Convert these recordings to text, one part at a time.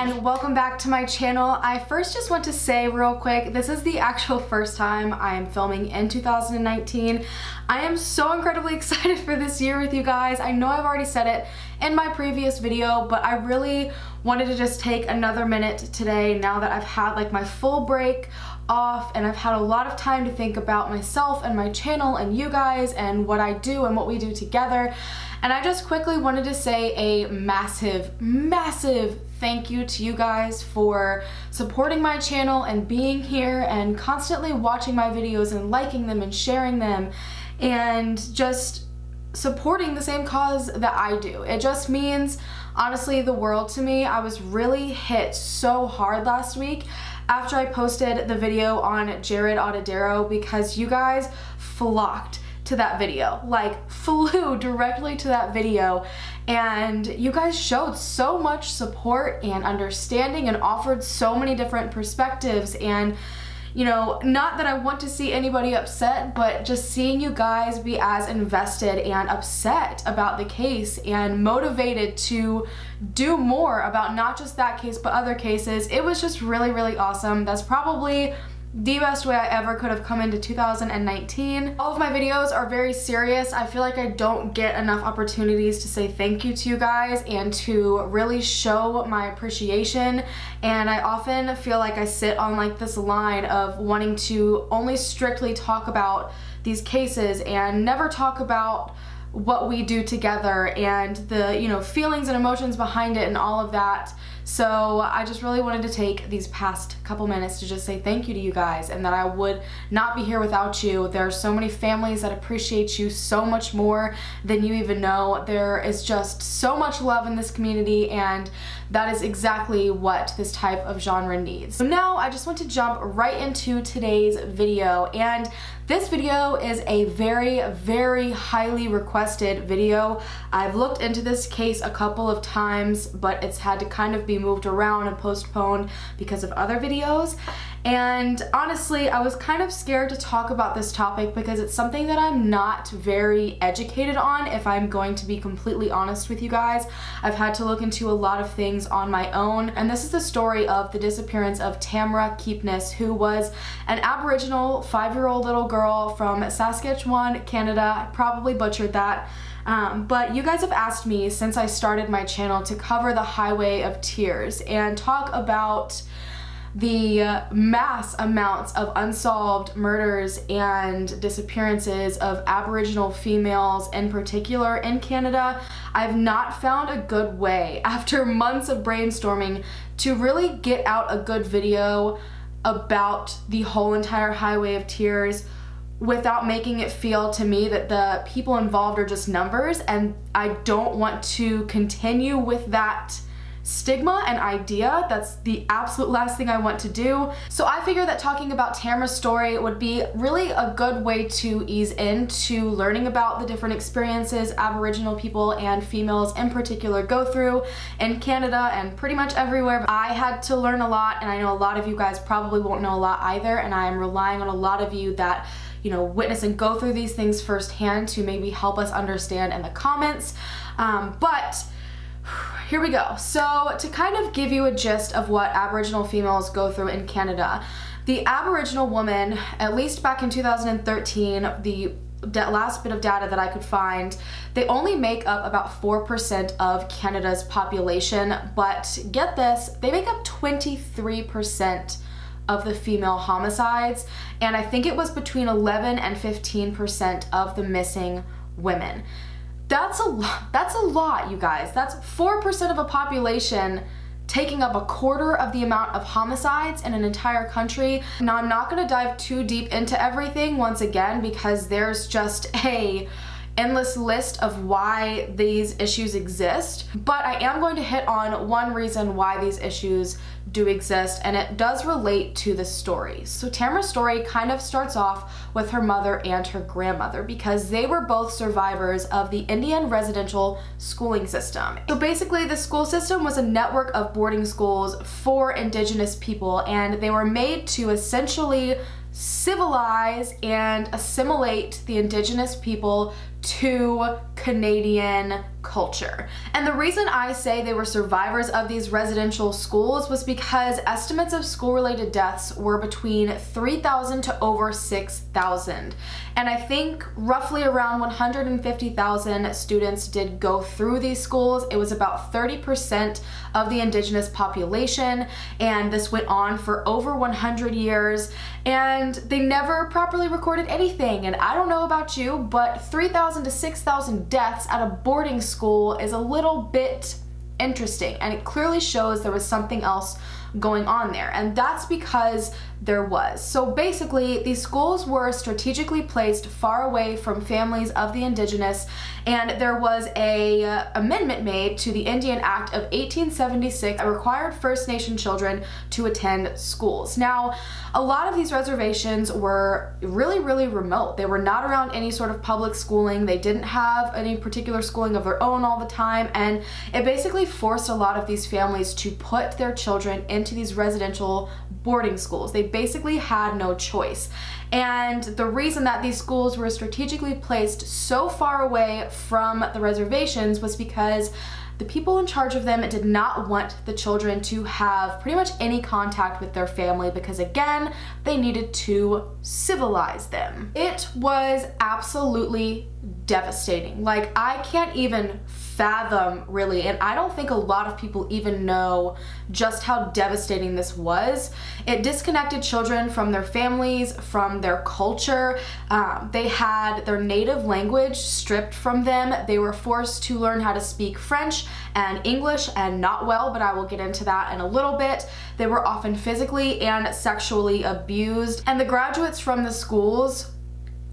and welcome back to my channel. I first just want to say real quick, this is the actual first time I am filming in 2019. I am so incredibly excited for this year with you guys. I know I've already said it in my previous video, but I really wanted to just take another minute today now that I've had like my full break off and I've had a lot of time to think about myself and my channel and you guys and what I do and what we do together. And I just quickly wanted to say a massive, massive thank you to you guys for supporting my channel and being here and constantly watching my videos and liking them and sharing them and just supporting the same cause that I do. It just means, honestly, the world to me. I was really hit so hard last week after I posted the video on Jaryd Atadero because you guys flocked to that video, like flew directly to that video and you guys showed so much support and understanding and offered so many different perspectives and you know, not that I want to see anybody upset, but just seeing you guys be as invested and upset about the case and motivated to do more about not just that case but other cases, it was just really, really awesome. That's probably the best way I ever could have come into 2019. All of my videos are very serious. I feel like I don't get enough opportunities to say thank you to you guys and to really show my appreciation and I often feel like I sit on like this line of wanting to only strictly talk about these cases and never talk about what we do together and the you know feelings and emotions behind it and all of that so I just really wanted to take these past couple minutes to just say thank you to you guys and that I would not be here without you. There are so many families that appreciate you so much more than you even know. There is just so much love in this community and that is exactly what this type of genre needs. So now I just want to jump right into today's video and this video is a very, very highly requested video. I've looked into this case a couple of times, but it's had to kind of be moved around and postponed because of other videos. And honestly, I was kind of scared to talk about this topic because it's something that I'm not very educated on if I'm going to be completely honest with you guys. I've had to look into a lot of things on my own. And this is the story of the disappearance of Tamra Keepness, who was an Aboriginal five-year-old little girl from Saskatchewan, Canada. I probably butchered that. Um, but you guys have asked me since I started my channel to cover the Highway of Tears and talk about the uh, mass amounts of unsolved murders and disappearances of Aboriginal females in particular in Canada, I've not found a good way after months of brainstorming to really get out a good video about the whole entire Highway of Tears without making it feel to me that the people involved are just numbers and I don't want to continue with that stigma and idea. That's the absolute last thing I want to do. So I figure that talking about Tamra's story would be really a good way to ease into learning about the different experiences Aboriginal people and females in particular go through in Canada and pretty much everywhere. I had to learn a lot and I know a lot of you guys probably won't know a lot either and I am relying on a lot of you that you know, witness and go through these things firsthand to maybe help us understand in the comments. Um, but here we go. So to kind of give you a gist of what Aboriginal females go through in Canada, the Aboriginal woman, at least back in 2013, the last bit of data that I could find, they only make up about 4% of Canada's population, but get this, they make up 23% of the female homicides, and I think it was between 11 and 15% of the missing women. That's a lot. That's a lot, you guys. That's 4% of a population taking up a quarter of the amount of homicides in an entire country. Now, I'm not going to dive too deep into everything once again because there's just a endless list of why these issues exist, but I am going to hit on one reason why these issues do exist and it does relate to the story. So Tamra's story kind of starts off with her mother and her grandmother because they were both survivors of the Indian residential schooling system. So basically the school system was a network of boarding schools for indigenous people and they were made to essentially civilize and assimilate the indigenous people to Canadian culture. And the reason I say they were survivors of these residential schools was because estimates of school related deaths were between 3,000 to over 6,000. And I think roughly around 150,000 students did go through these schools. It was about 30% of the indigenous population, and this went on for over 100 years. And they never properly recorded anything. And I don't know about you, but 3,000 to 6,000 deaths at a boarding school is a little bit interesting. And it clearly shows there was something else going on there. And that's because there was. So basically, these schools were strategically placed far away from families of the indigenous, and there was a uh, amendment made to the Indian Act of 1876 that required First Nation children to attend schools. Now, a lot of these reservations were really, really remote. They were not around any sort of public schooling. They didn't have any particular schooling of their own all the time, and it basically forced a lot of these families to put their children into these residential boarding schools. They basically had no choice. And the reason that these schools were strategically placed so far away from the reservations was because the people in charge of them did not want the children to have pretty much any contact with their family because again, they needed to civilize them. It was absolutely devastating. Like I can't even fathom really and I don't think a lot of people even know just how devastating this was. It disconnected children from their families, from their culture. Um, they had their native language stripped from them. They were forced to learn how to speak French and English and not well, but I will get into that in a little bit. They were often physically and sexually abused. And the graduates from the schools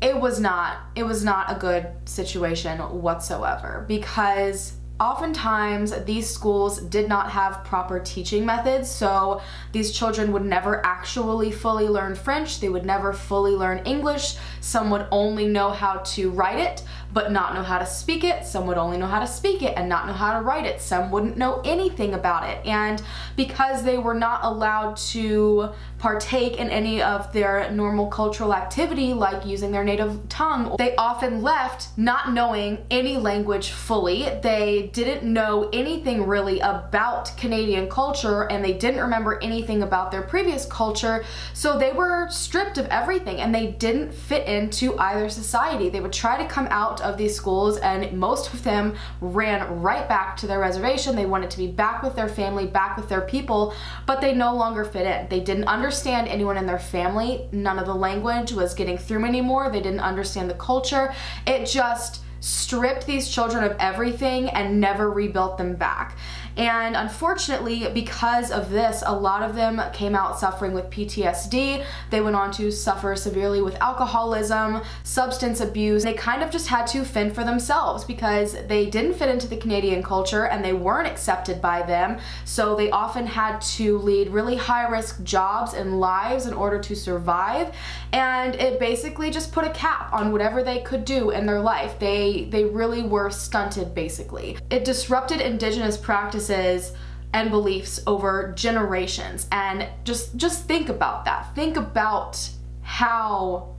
it was not it was not a good situation whatsoever because oftentimes these schools did not have proper teaching methods. So these children would never actually fully learn french. They would never fully learn english. Some would only know how to write it but not know how to speak it. Some would only know how to speak it and not know how to write it. Some wouldn't know anything about it. And because they were not allowed to partake in any of their normal cultural activity, like using their native tongue, they often left not knowing any language fully. They didn't know anything really about Canadian culture and they didn't remember anything about their previous culture. So they were stripped of everything and they didn't fit into either society. They would try to come out of these schools and most of them ran right back to their reservation. They wanted to be back with their family, back with their people, but they no longer fit in. They didn't understand anyone in their family. None of the language was getting through anymore. They didn't understand the culture. It just stripped these children of everything and never rebuilt them back. And unfortunately, because of this, a lot of them came out suffering with PTSD. They went on to suffer severely with alcoholism, substance abuse. They kind of just had to fend for themselves because they didn't fit into the Canadian culture and they weren't accepted by them. So they often had to lead really high risk jobs and lives in order to survive. And it basically just put a cap on whatever they could do in their life. They, they really were stunted basically. It disrupted indigenous practices practices and beliefs over generations. And just just think about that. Think about how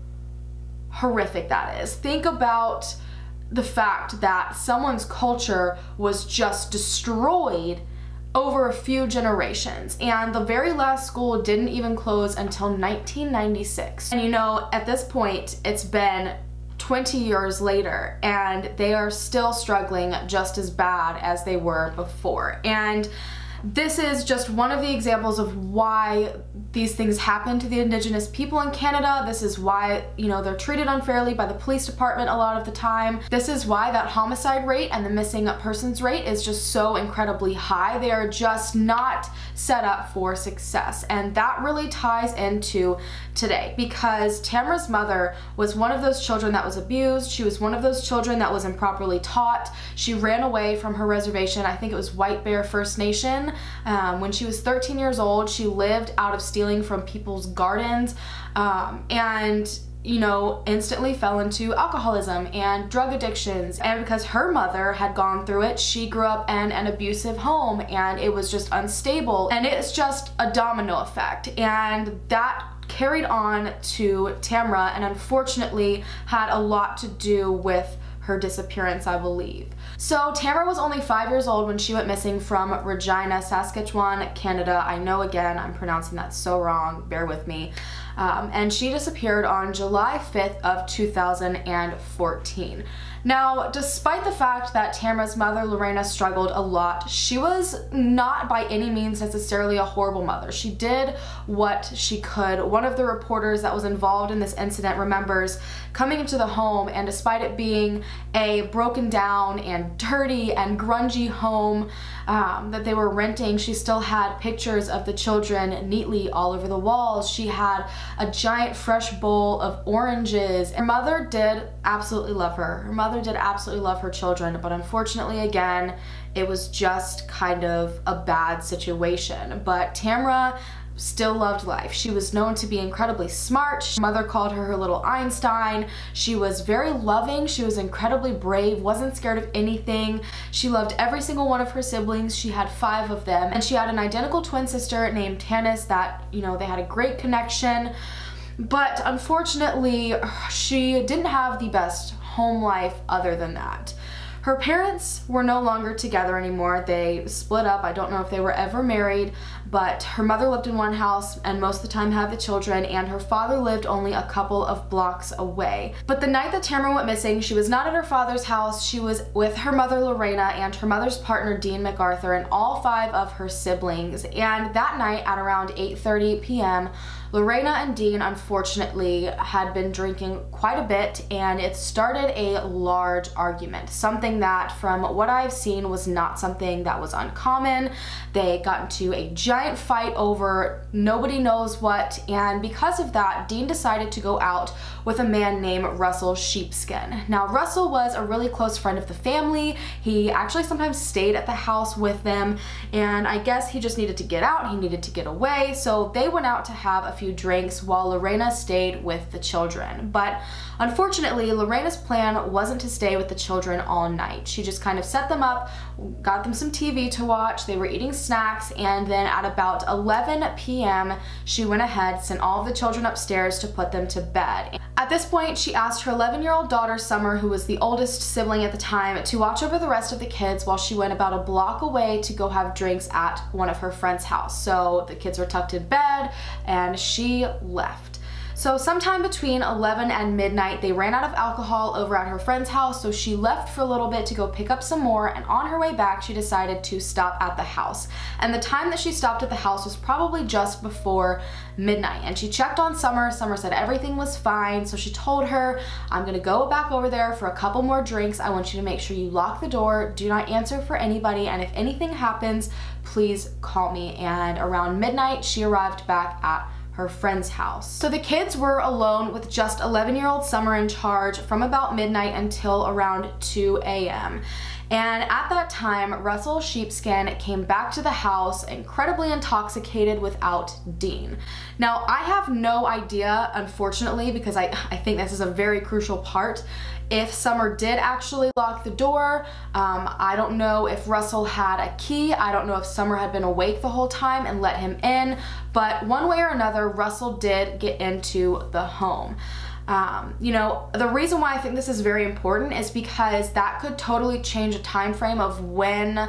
horrific that is. Think about the fact that someone's culture was just destroyed over a few generations. And the very last school didn't even close until 1996 and you know at this point it's been 20 years later and they are still struggling just as bad as they were before. And this is just one of the examples of why these things happen to the indigenous people in Canada. This is why, you know, they're treated unfairly by the police department a lot of the time. This is why that homicide rate and the missing persons rate is just so incredibly high. They are just not set up for success. And that really ties into today because Tamara's mother was one of those children that was abused. She was one of those children that was improperly taught. She ran away from her reservation. I think it was White Bear First Nation. Um, when she was 13 years old, she lived out of stealing from people's gardens. Um, and you know, instantly fell into alcoholism and drug addictions. And because her mother had gone through it, she grew up in an abusive home and it was just unstable. And it's just a domino effect. And that carried on to Tamra and unfortunately had a lot to do with her disappearance, I believe. So Tamara was only five years old when she went missing from Regina, Saskatchewan, Canada. I know again, I'm pronouncing that so wrong, bear with me. Um, and she disappeared on July 5th of 2014. Now, despite the fact that Tamara's mother, Lorena, struggled a lot, she was not by any means necessarily a horrible mother. She did what she could. One of the reporters that was involved in this incident remembers coming into the home and despite it being a broken down and dirty and grungy home um, that they were renting, she still had pictures of the children neatly all over the walls. She had a giant fresh bowl of oranges. Her mother did absolutely love her. Her mother did absolutely love her children, but unfortunately, again, it was just kind of a bad situation. But Tamara still loved life. She was known to be incredibly smart. Her mother called her her little Einstein. She was very loving. She was incredibly brave, wasn't scared of anything. She loved every single one of her siblings. She had five of them. And she had an identical twin sister named Tanis that, you know, they had a great connection. But unfortunately, she didn't have the best home life other than that. Her parents were no longer together anymore. They split up. I don't know if they were ever married, but her mother lived in one house and most of the time had the children, and her father lived only a couple of blocks away. But the night that Tamara went missing, she was not at her father's house. She was with her mother, Lorena, and her mother's partner, Dean MacArthur, and all five of her siblings. And that night at around 8.30 p.m., Lorena and Dean unfortunately had been drinking quite a bit and it started a large argument. Something that from what I've seen was not something that was uncommon. They got into a giant fight over nobody knows what and because of that Dean decided to go out with a man named Russell Sheepskin. Now Russell was a really close friend of the family. He actually sometimes stayed at the house with them and I guess he just needed to get out. He needed to get away so they went out to have a few drinks while Lorena stayed with the children. But unfortunately, Lorena's plan wasn't to stay with the children all night. She just kind of set them up, got them some TV to watch, they were eating snacks, and then at about 11 p.m., she went ahead, sent all of the children upstairs to put them to bed. At this point, she asked her 11 year old daughter, Summer, who was the oldest sibling at the time, to watch over the rest of the kids while she went about a block away to go have drinks at one of her friend's house. So the kids were tucked in bed and she left. So sometime between 11 and midnight, they ran out of alcohol over at her friend's house, so she left for a little bit to go pick up some more, and on her way back, she decided to stop at the house. And the time that she stopped at the house was probably just before midnight, and she checked on Summer. Summer said everything was fine, so she told her, I'm gonna go back over there for a couple more drinks. I want you to make sure you lock the door, do not answer for anybody, and if anything happens, please call me. And around midnight, she arrived back at her friend's house. So the kids were alone with just 11 year old Summer in charge from about midnight until around 2 a.m. And at that time, Russell Sheepskin came back to the house incredibly intoxicated without Dean. Now, I have no idea, unfortunately, because I, I think this is a very crucial part, if Summer did actually lock the door. Um, I don't know if Russell had a key. I don't know if Summer had been awake the whole time and let him in, but one way or another, Russell did get into the home. Um, you know, the reason why I think this is very important is because that could totally change a time frame of when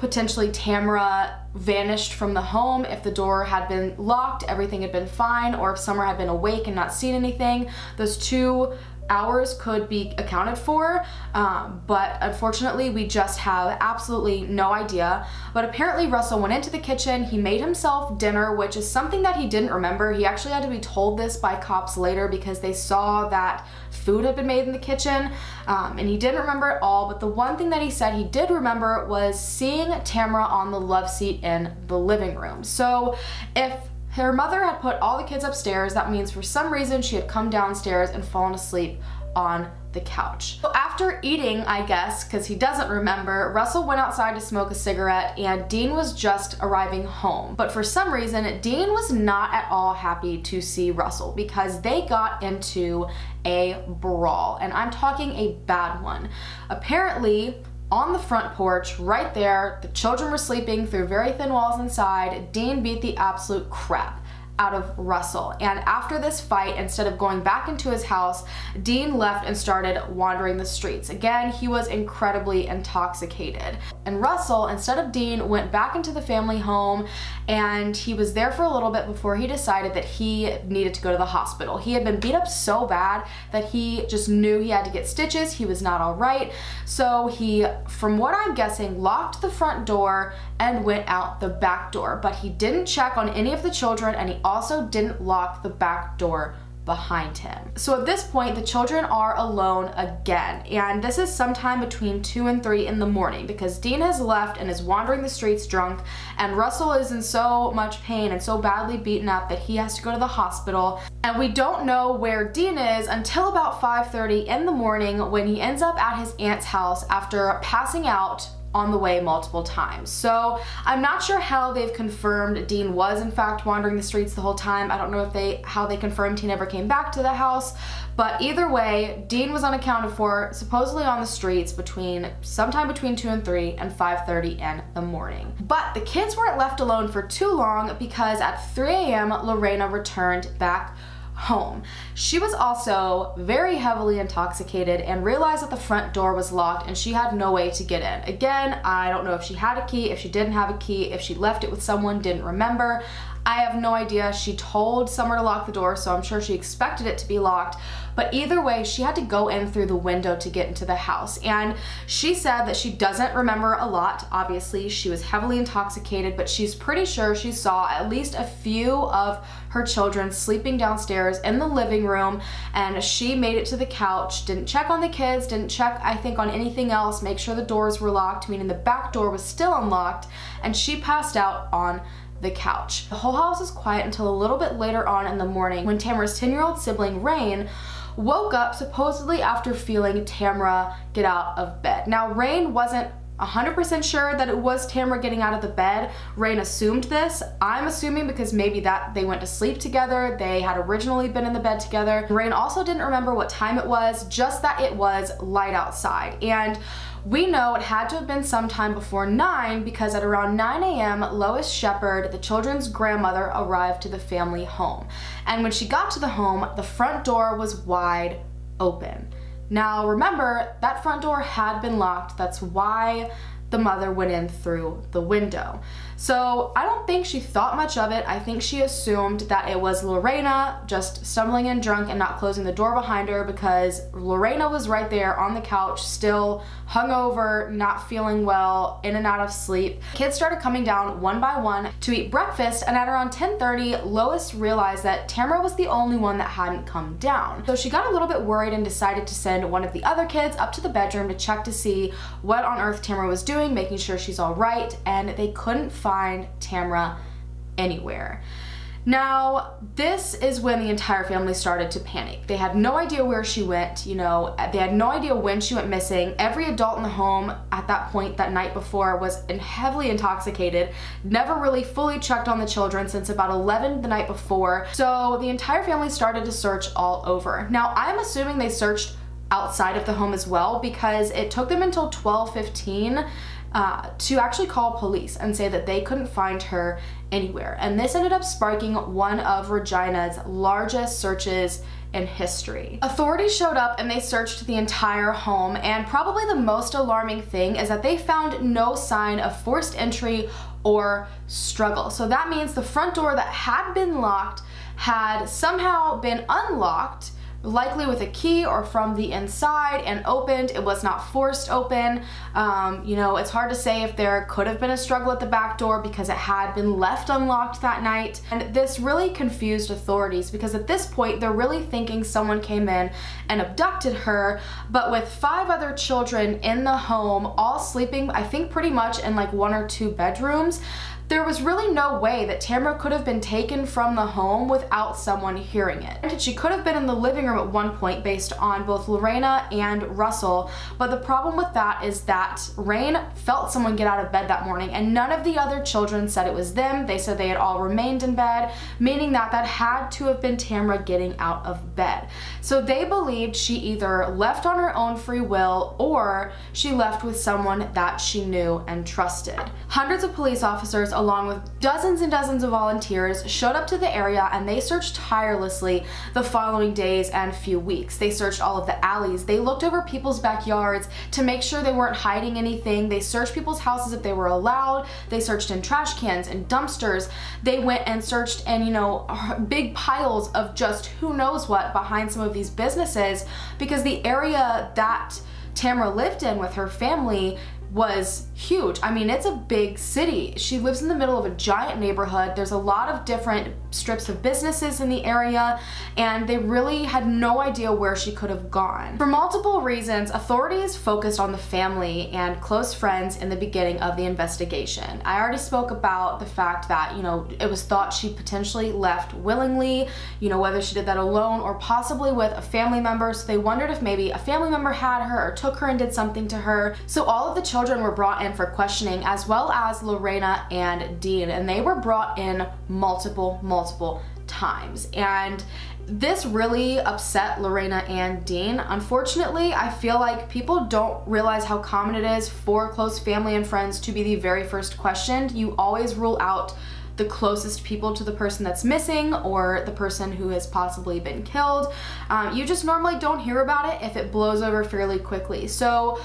potentially Tamara vanished from the home if the door had been locked, everything had been fine, or if Summer had been awake and not seen anything. Those two hours could be accounted for, um, but unfortunately we just have absolutely no idea. But apparently Russell went into the kitchen, he made himself dinner, which is something that he didn't remember. He actually had to be told this by cops later because they saw that food had been made in the kitchen, um, and he didn't remember it all, but the one thing that he said he did remember was seeing Tamara on the love seat in the living room. So if her mother had put all the kids upstairs. That means for some reason she had come downstairs and fallen asleep on the couch. So after eating, I guess, because he doesn't remember, Russell went outside to smoke a cigarette and Dean was just arriving home. But for some reason, Dean was not at all happy to see Russell because they got into a brawl. And I'm talking a bad one. Apparently, on the front porch, right there, the children were sleeping through very thin walls inside. Dean beat the absolute crap out of Russell. And after this fight, instead of going back into his house, Dean left and started wandering the streets. Again, he was incredibly intoxicated. And Russell, instead of Dean, went back into the family home and he was there for a little bit before he decided that he needed to go to the hospital. He had been beat up so bad that he just knew he had to get stitches. He was not all right. So he, from what I'm guessing, locked the front door and went out the back door. But he didn't check on any of the children and he also didn't lock the back door behind him. So at this point, the children are alone again, and this is sometime between 2 and 3 in the morning because Dean has left and is wandering the streets drunk, and Russell is in so much pain and so badly beaten up that he has to go to the hospital. And we don't know where Dean is until about 5.30 in the morning when he ends up at his aunt's house after passing out on the way multiple times. So I'm not sure how they've confirmed Dean was in fact wandering the streets the whole time. I don't know if they how they confirmed he never came back to the house, but either way, Dean was unaccounted for, supposedly on the streets between sometime between 2 and 3 and 5:30 in the morning. But the kids weren't left alone for too long because at 3 a.m. Lorena returned back home. She was also very heavily intoxicated and realized that the front door was locked and she had no way to get in. Again, I don't know if she had a key, if she didn't have a key, if she left it with someone, didn't remember. I have no idea. She told Summer to lock the door, so I'm sure she expected it to be locked. But either way, she had to go in through the window to get into the house. And she said that she doesn't remember a lot. Obviously, she was heavily intoxicated, but she's pretty sure she saw at least a few of her children sleeping downstairs in the living room. And she made it to the couch, didn't check on the kids, didn't check, I think, on anything else, make sure the doors were locked, meaning the back door was still unlocked. And she passed out on the couch. The whole house is quiet until a little bit later on in the morning when Tamara's 10 year old sibling, Rain, woke up supposedly after feeling Tamara get out of bed. Now, Rain wasn't 100% sure that it was Tamara getting out of the bed. Rain assumed this. I'm assuming because maybe that they went to sleep together. They had originally been in the bed together. Rain also didn't remember what time it was, just that it was light outside. And we know it had to have been sometime before 9 because at around 9 a.m., Lois Shepard, the children's grandmother, arrived to the family home. And when she got to the home, the front door was wide open. Now remember, that front door had been locked. That's why the mother went in through the window. So I don't think she thought much of it. I think she assumed that it was Lorena just stumbling in drunk and not closing the door behind her because Lorena was right there on the couch, still hungover, not feeling well, in and out of sleep. Kids started coming down one by one to eat breakfast, and at around 10:30, Lois realized that Tamara was the only one that hadn't come down. So she got a little bit worried and decided to send one of the other kids up to the bedroom to check to see what on earth Tamara was doing, making sure she's all right, and they couldn't find find Tamara anywhere. Now, this is when the entire family started to panic. They had no idea where she went, you know, they had no idea when she went missing. Every adult in the home at that point that night before was heavily intoxicated, never really fully checked on the children since about 11 the night before. So the entire family started to search all over. Now, I'm assuming they searched outside of the home as well because it took them until 12:15 uh, to actually call police and say that they couldn't find her anywhere. And this ended up sparking one of Regina's largest searches in history. Authorities showed up and they searched the entire home and probably the most alarming thing is that they found no sign of forced entry or struggle. So that means the front door that had been locked had somehow been unlocked likely with a key or from the inside and opened. It was not forced open. Um, you know, it's hard to say if there could have been a struggle at the back door because it had been left unlocked that night. And this really confused authorities because at this point they're really thinking someone came in and abducted her, but with five other children in the home, all sleeping, I think pretty much in like one or two bedrooms, there was really no way that Tamara could have been taken from the home without someone hearing it. She could have been in the living room at one point based on both Lorena and Russell, but the problem with that is that Rain felt someone get out of bed that morning and none of the other children said it was them. They said they had all remained in bed, meaning that that had to have been Tamara getting out of bed. So they believed she either left on her own free will or she left with someone that she knew and trusted. Hundreds of police officers along with dozens and dozens of volunteers, showed up to the area and they searched tirelessly the following days and few weeks. They searched all of the alleys. They looked over people's backyards to make sure they weren't hiding anything. They searched people's houses if they were allowed. They searched in trash cans and dumpsters. They went and searched in, you know, big piles of just who knows what behind some of these businesses because the area that Tamra lived in with her family was huge. I mean, it's a big city. She lives in the middle of a giant neighborhood. There's a lot of different strips of businesses in the area, and they really had no idea where she could have gone. For multiple reasons, authorities focused on the family and close friends in the beginning of the investigation. I already spoke about the fact that, you know, it was thought she potentially left willingly, you know, whether she did that alone or possibly with a family member. So they wondered if maybe a family member had her or took her and did something to her. So all of the children were brought in for questioning as well as Lorena and Dean, and they were brought in multiple, multiple multiple times. And this really upset Lorena and Dean. Unfortunately, I feel like people don't realize how common it is for close family and friends to be the very first questioned. You always rule out the closest people to the person that's missing or the person who has possibly been killed. Um, you just normally don't hear about it if it blows over fairly quickly. So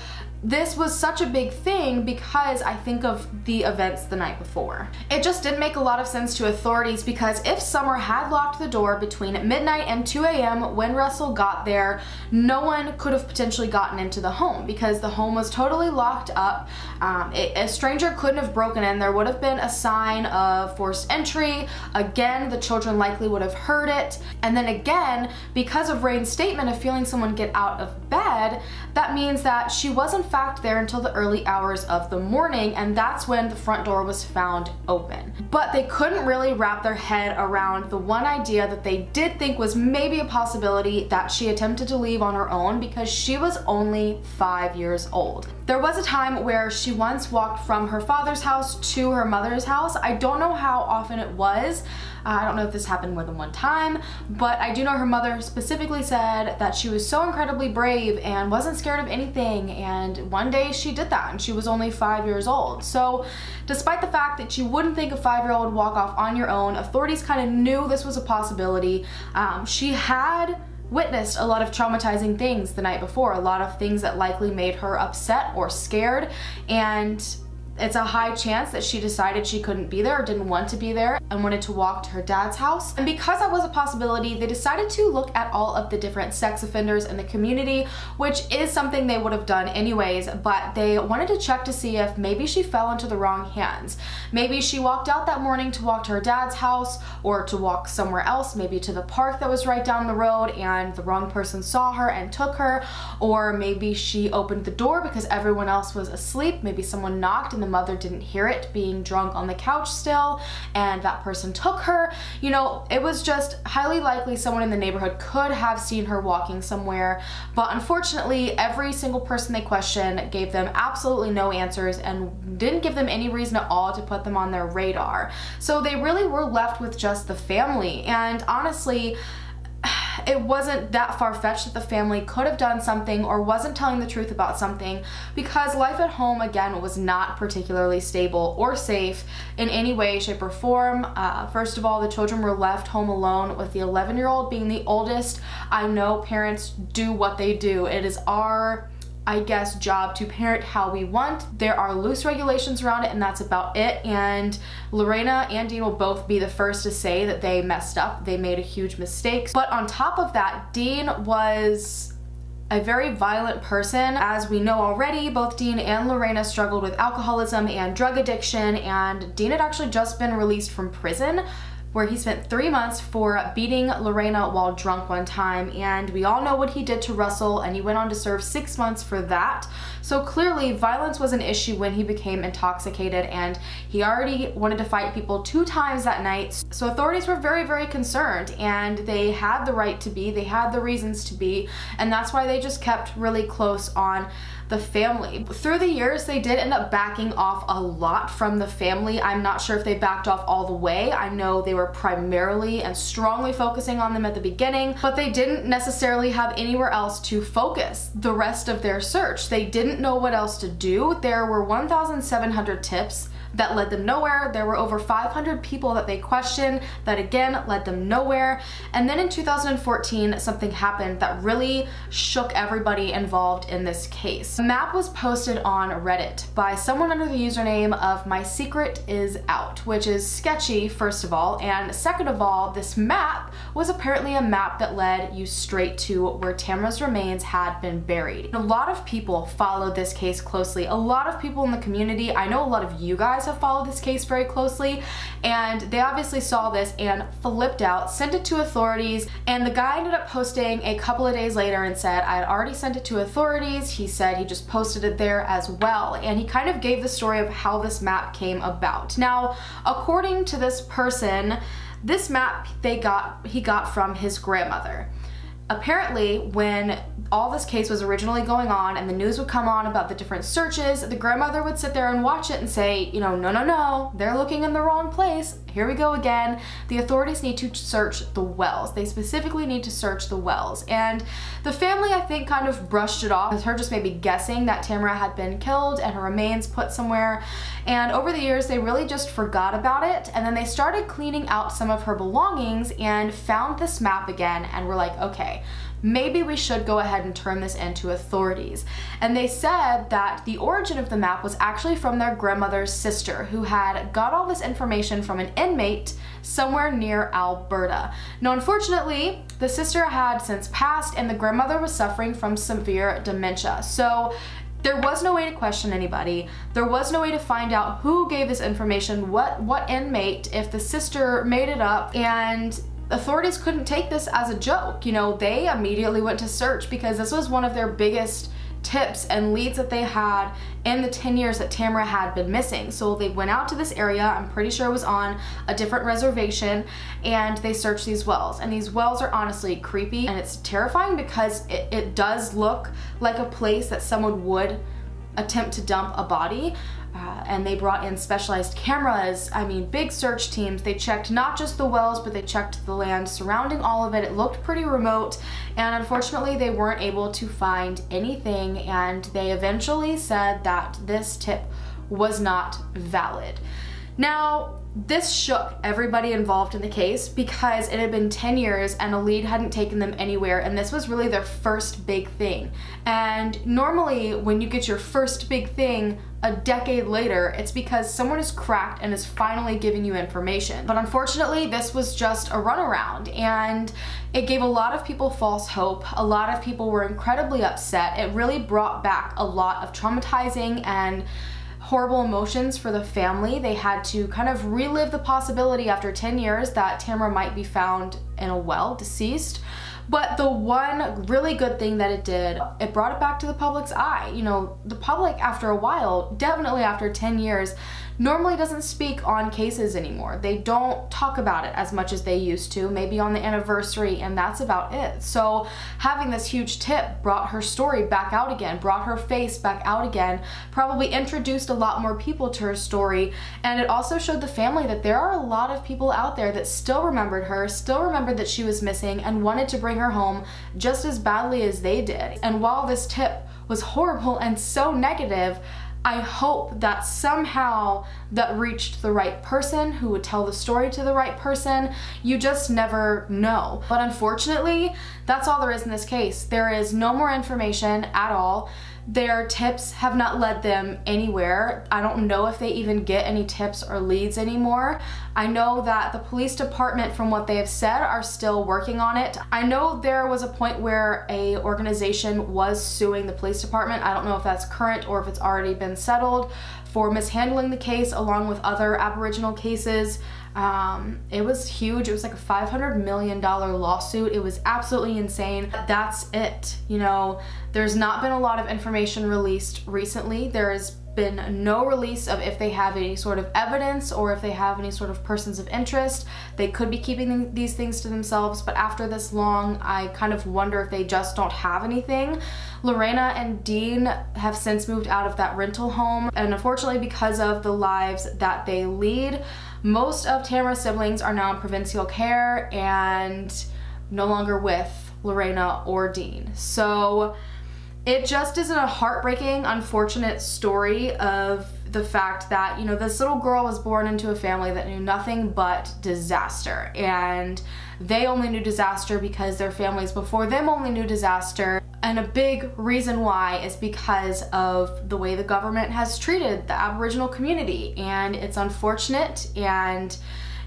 this was such a big thing because I think of the events the night before. It just didn't make a lot of sense to authorities because if Summer had locked the door between midnight and 2 a.m. when Russell got there, no one could have potentially gotten into the home because the home was totally locked up. Um, it, a stranger couldn't have broken in. There would have been a sign of forced entry. Again, the children likely would have heard it. And then again, because of Rain's statement of feeling someone get out of bed, that means that she wasn't fact there until the early hours of the morning and that's when the front door was found open. But they couldn't really wrap their head around the one idea that they did think was maybe a possibility that she attempted to leave on her own because she was only five years old. There was a time where she once walked from her father's house to her mother's house. I don't know how often it was, uh, I don't know if this happened more than one time, but I do know her mother specifically said that she was so incredibly brave and wasn't scared of anything and one day she did that and she was only five years old. So despite the fact that you wouldn't think a five-year-old would walk off on your own, authorities kind of knew this was a possibility. Um, she had witnessed a lot of traumatizing things the night before, a lot of things that likely made her upset or scared, and it's a high chance that she decided she couldn't be there or didn't want to be there and wanted to walk to her dad's house. And because that was a possibility, they decided to look at all of the different sex offenders in the community, which is something they would have done anyways, but they wanted to check to see if maybe she fell into the wrong hands. Maybe she walked out that morning to walk to her dad's house or to walk somewhere else, maybe to the park that was right down the road and the wrong person saw her and took her, or maybe she opened the door because everyone else was asleep, maybe someone knocked and the mother didn't hear it being drunk on the couch still and that person took her. You know, it was just highly likely someone in the neighborhood could have seen her walking somewhere, but unfortunately every single person they questioned gave them absolutely no answers and didn't give them any reason at all to put them on their radar. So they really were left with just the family and honestly, it wasn't that far-fetched that the family could have done something or wasn't telling the truth about something because life at home again was not particularly stable or safe in any way shape or form. Uh, first of all the children were left home alone with the 11 year old being the oldest. I know parents do what they do. It is our I guess, job to parent how we want. There are loose regulations around it and that's about it. And Lorena and Dean will both be the first to say that they messed up. They made a huge mistake. But on top of that, Dean was a very violent person. As we know already, both Dean and Lorena struggled with alcoholism and drug addiction, and Dean had actually just been released from prison where he spent three months for beating Lorena while drunk one time. And we all know what he did to Russell, and he went on to serve six months for that. So clearly, violence was an issue when he became intoxicated, and he already wanted to fight people two times that night. So authorities were very, very concerned, and they had the right to be, they had the reasons to be, and that's why they just kept really close on the family. Through the years, they did end up backing off a lot from the family. I'm not sure if they backed off all the way. I know they were primarily and strongly focusing on them at the beginning, but they didn't necessarily have anywhere else to focus the rest of their search. They didn't know what else to do. There were 1,700 tips that led them nowhere. There were over 500 people that they questioned that again led them nowhere. And then in 2014, something happened that really shook everybody involved in this case. A map was posted on Reddit by someone under the username of My Secret Is Out, which is sketchy, first of all, and second of all, this map was apparently a map that led you straight to where Tamara's remains had been buried. A lot of people followed this case closely. A lot of people in the community, I know a lot of you guys followed this case very closely, and they obviously saw this and flipped out, sent it to authorities, and the guy ended up posting a couple of days later and said, I had already sent it to authorities. He said he just posted it there as well, and he kind of gave the story of how this map came about. Now, according to this person, this map they got he got from his grandmother. Apparently, when all this case was originally going on and the news would come on about the different searches, the grandmother would sit there and watch it and say, you know, no, no, no, they're looking in the wrong place. Here we go again. The authorities need to search the wells. They specifically need to search the wells. And the family, I think, kind of brushed it off as her just maybe guessing that Tamara had been killed and her remains put somewhere. And over the years, they really just forgot about it. And then they started cleaning out some of her belongings and found this map again and were like, okay, maybe we should go ahead and turn this into authorities. And they said that the origin of the map was actually from their grandmother's sister who had got all this information from an inmate somewhere near Alberta. Now, unfortunately, the sister had since passed and the grandmother was suffering from severe dementia. So there was no way to question anybody. There was no way to find out who gave this information, what what inmate, if the sister made it up, and authorities couldn't take this as a joke. You know, they immediately went to search because this was one of their biggest tips and leads that they had in the 10 years that Tamara had been missing. So they went out to this area, I'm pretty sure it was on a different reservation, and they searched these wells. And these wells are honestly creepy and it's terrifying because it, it does look like a place that someone would attempt to dump a body. Uh, and they brought in specialized cameras, I mean big search teams. They checked not just the wells, but they checked the land surrounding all of it. It looked pretty remote and unfortunately they weren't able to find anything and they eventually said that this tip was not valid. Now, this shook everybody involved in the case because it had been 10 years and a lead hadn't taken them anywhere and this was really their first big thing. And normally when you get your first big thing a decade later, it's because someone is cracked and is finally giving you information. But unfortunately, this was just a runaround and it gave a lot of people false hope. A lot of people were incredibly upset. It really brought back a lot of traumatizing and horrible emotions for the family. They had to kind of relive the possibility after 10 years that Tamara might be found in a well, deceased. But the one really good thing that it did, it brought it back to the public's eye. You know, the public after a while, definitely after 10 years, normally doesn't speak on cases anymore. They don't talk about it as much as they used to, maybe on the anniversary, and that's about it. So having this huge tip brought her story back out again, brought her face back out again, probably introduced a lot more people to her story, and it also showed the family that there are a lot of people out there that still remembered her, still remembered that she was missing, and wanted to bring her home just as badly as they did. And while this tip was horrible and so negative, I hope that somehow that reached the right person who would tell the story to the right person. You just never know. But unfortunately, that's all there is in this case. There is no more information at all. Their tips have not led them anywhere. I don't know if they even get any tips or leads anymore. I know that the police department, from what they have said, are still working on it. I know there was a point where a organization was suing the police department. I don't know if that's current or if it's already been settled for mishandling the case along with other Aboriginal cases. Um, it was huge. It was like a $500 million lawsuit. It was absolutely insane. That's it. You know, there's not been a lot of information released recently. There's been no release of if they have any sort of evidence or if they have any sort of persons of interest. They could be keeping these things to themselves, but after this long, I kind of wonder if they just don't have anything. Lorena and Dean have since moved out of that rental home, and unfortunately because of the lives that they lead, most of Tamara's siblings are now in provincial care and no longer with Lorena or Dean. So it just isn't a heartbreaking, unfortunate story of the fact that, you know, this little girl was born into a family that knew nothing but disaster. And they only knew disaster because their families before them only knew disaster. And a big reason why is because of the way the government has treated the Aboriginal community. And it's unfortunate and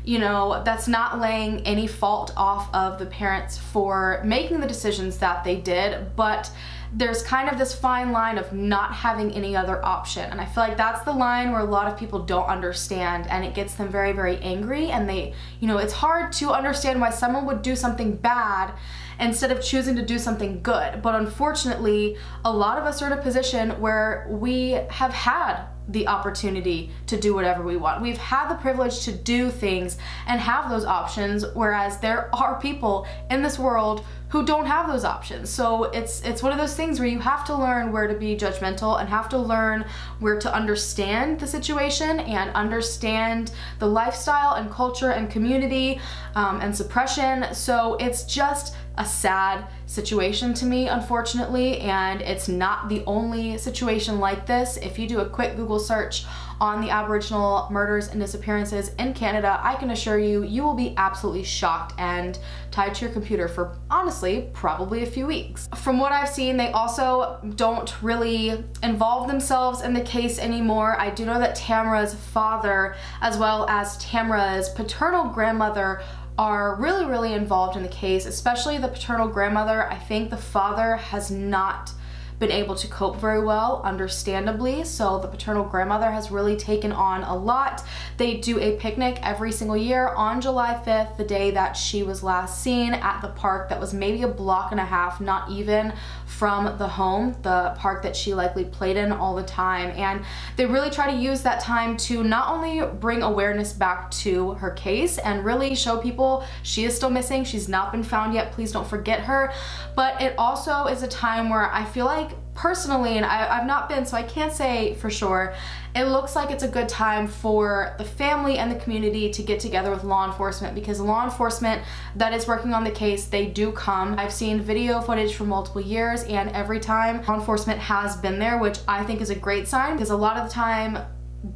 you know, that's not laying any fault off of the parents for making the decisions that they did, but there's kind of this fine line of not having any other option. And I feel like that's the line where a lot of people don't understand and it gets them very, very angry. And they, you know, it's hard to understand why someone would do something bad instead of choosing to do something good. But unfortunately, a lot of us are in a position where we have had the opportunity to do whatever we want. We've had the privilege to do things and have those options, whereas there are people in this world who don't have those options. So it's it's one of those things where you have to learn where to be judgmental and have to learn where to understand the situation and understand the lifestyle and culture and community um, and suppression. So it's just a sad situation to me, unfortunately, and it's not the only situation like this. If you do a quick Google search on the Aboriginal murders and disappearances in Canada, I can assure you, you will be absolutely shocked and tied to your computer for honestly, probably a few weeks. From what I've seen, they also don't really involve themselves in the case anymore. I do know that Tamara's father, as well as Tamara's paternal grandmother, are really, really involved in the case, especially the paternal grandmother. I think the father has not been able to cope very well, understandably. So the paternal grandmother has really taken on a lot. They do a picnic every single year on July 5th, the day that she was last seen at the park that was maybe a block and a half, not even from the home, the park that she likely played in all the time. And they really try to use that time to not only bring awareness back to her case and really show people she is still missing, she's not been found yet, please don't forget her, but it also is a time where I feel like personally, and I, have not been, so I can't say for sure, it looks like it's a good time for the family and the community to get together with law enforcement because law enforcement that is working on the case, they do come. I've seen video footage for multiple years and every time law enforcement has been there, which I think is a great sign because a lot of the time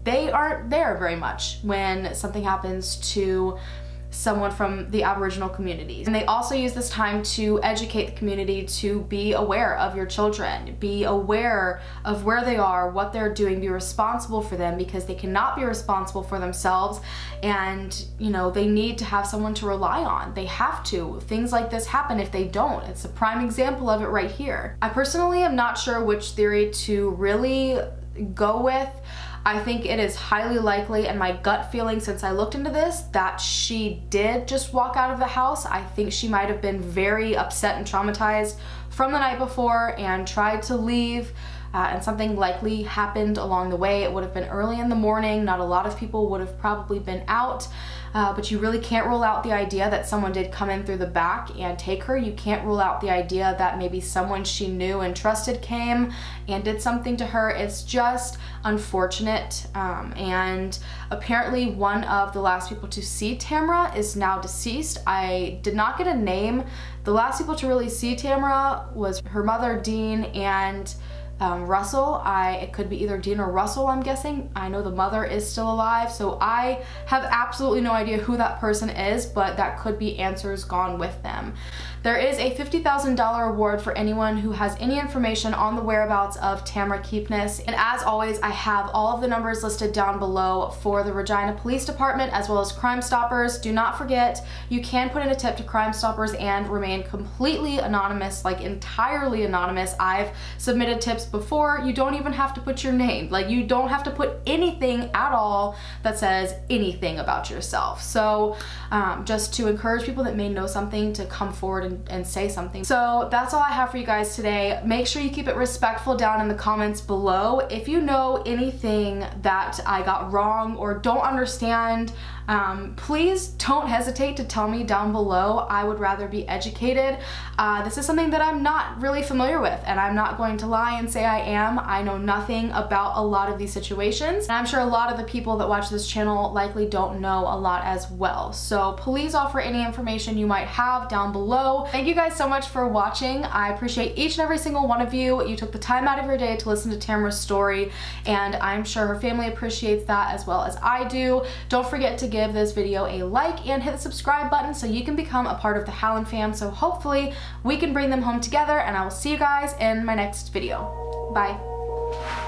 they aren't there very much when something happens to someone from the Aboriginal communities. And they also use this time to educate the community to be aware of your children, be aware of where they are, what they're doing, be responsible for them because they cannot be responsible for themselves and you know they need to have someone to rely on. They have to. Things like this happen if they don't. It's a prime example of it right here. I personally am not sure which theory to really go with. I think it is highly likely and my gut feeling since I looked into this that she did just walk out of the house. I think she might have been very upset and traumatized from the night before and tried to leave uh, and something likely happened along the way. It would have been early in the morning. Not a lot of people would have probably been out, uh, but you really can't rule out the idea that someone did come in through the back and take her. You can't rule out the idea that maybe someone she knew and trusted came and did something to her. It's just unfortunate. Um, and apparently, one of the last people to see Tamara is now deceased. I did not get a name. The last people to really see Tamara was her mother, Dean, and um, Russell, I it could be either Dean or Russell, I'm guessing. I know the mother is still alive, so I have absolutely no idea who that person is, but that could be answers gone with them. There is a $50,000 award for anyone who has any information on the whereabouts of Tamara Keepness. And as always, I have all of the numbers listed down below for the Regina Police Department as well as Crime Stoppers. Do not forget, you can put in a tip to Crime Stoppers and remain completely anonymous, like entirely anonymous. I've submitted tips before. You don't even have to put your name. Like you don't have to put anything at all that says anything about yourself. So um, just to encourage people that may know something to come forward and and, and say something. So that's all I have for you guys today. Make sure you keep it respectful down in the comments below. If you know anything that I got wrong or don't understand, um, please don't hesitate to tell me down below. I would rather be educated. Uh, this is something that I'm not really familiar with and I'm not going to lie and say I am. I know nothing about a lot of these situations and I'm sure a lot of the people that watch this channel likely don't know a lot as well. So please offer any information you might have down below Thank you guys so much for watching. I appreciate each and every single one of you. You took the time out of your day to listen to Tamara's story and I'm sure her family appreciates that as well as I do. Don't forget to give this video a like and hit the subscribe button so you can become a part of the Hallan fam. So hopefully we can bring them home together and I will see you guys in my next video. Bye.